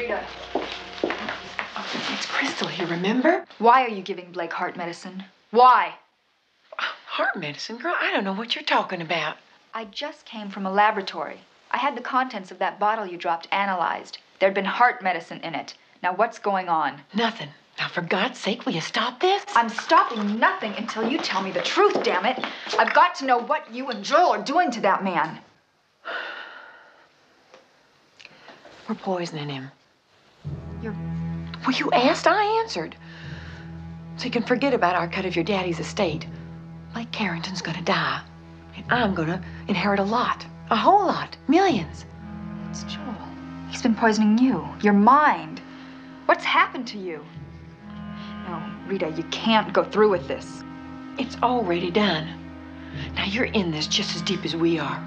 Rita, It's Krystle here, remember? why are you giving Blake heart medicine? Why? Heart medicine? Girl, I don't know what you're talking about. I just came from a laboratory. I had the contents of that bottle you dropped analyzed. There'd been heart medicine in it. Now, what's going on? Nothing. Now, for God's sake, will you stop this? I'm stopping nothing until you tell me the truth, damn it. I've got to know what you and Joel are doing to that man. We're poisoning him. You're. Well, you asked, I answered. So you can forget about our cut of your daddy's estate. Blake Carrington's gonna die. And I'm gonna inherit a lot. A whole lot. Millions. It's Joel. He's been poisoning you, your mind. What's happened to you? No, Rita, you can't go through with this. It's already done. Now you're in this just as deep as we are.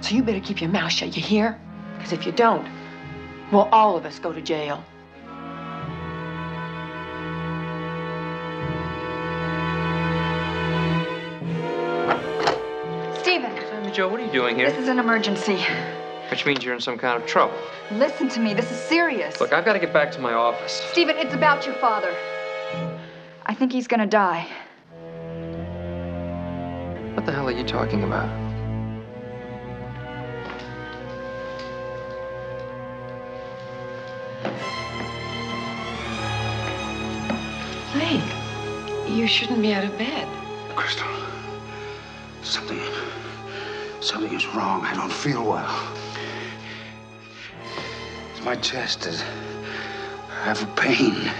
So you better keep your mouth shut, you hear? Because if you don't, we'll all of us go to jail. Joe, what are you doing here? this is an emergency. Which means you're in some kind of trouble. Listen to me, this is serious. Look, I've got to get back to my office. Steven, it's about your father. I think he's gonna die. What the hell are you talking about? Blake, you shouldn't be out of bed. Krystle, something, something is wrong. I don't feel well. My chest is, I have a pain.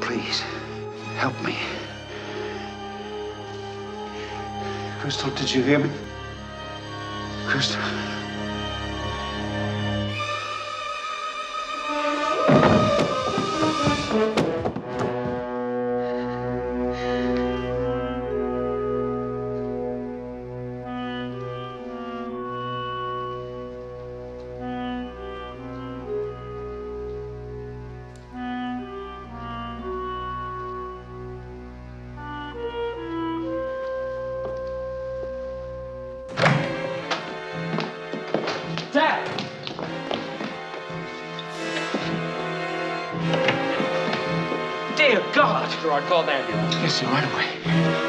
Please, help me. Krystle, did you hear me? Krystle. Dear God! Gerard, call an ambulance. Yes, sir, right away.